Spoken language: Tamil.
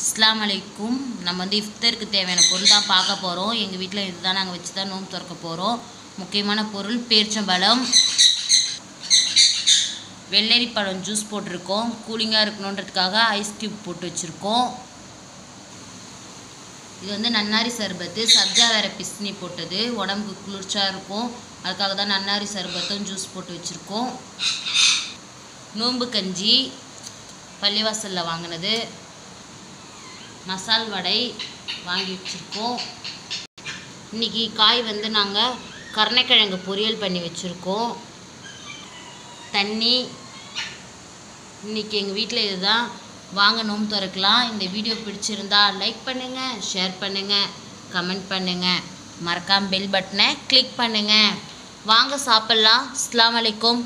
இஸ்லாம் அலைக்கும். நம்ம வந்து இஃப்தருக்கு தேவையான பொருள் தான் பார்க்க போகிறோம் எங்கள் வீட்டில் இதுதான் நாங்கள் வச்சு தான் நோன்பு திறக்க போகிறோம் முக்கியமான பொருள் பேரிச்சம்பழம். வெள்ளரி பழம் ஜூஸ் போட்டிருக்கோம் கூலிங்காக இருக்கணுன்றதுக்காக ஐஸ் க்யூப் போட்டு வச்சுருக்கோம். இது வந்து நன்னாரி சர்பத்து. சப்ஜா வேறு பிஸ்னி போட்டது. உடம்புக்கு குளிர்ச்சியாக இருக்கும். அதுக்காக தான் நன்னாரி சர்பத்தும் ஜூஸ் போட்டு வச்சுருக்கோம். நோன்பு கஞ்சி. பள்ளிவாசலில் வாங்கினது. மசால் வடை வாங்கி வச்சுருக்கோம். இன்றைக்கி காய் வந்து நாங்கள் கருணைக்கிழங்கு பொரியல் பண்ணி வச்சுருக்கோம். தண்ணி. இன்றைக்கி எங்கள் வீட்டில் இதுதான். வாங்க நோம்பு திறக்கலாம். இந்த வீடியோ பிடிச்சிருந்தா லைக் பண்ணுங்கள் ஷேர் பண்ணுங்கள் கமெண்ட் பண்ணுங்கள் மறக்காமல் பெல் பட்டனை கிளிக் பண்ணுங்கள் வாங்க சாப்பிட்லாம். அஸ்லாம் வலைக்கம்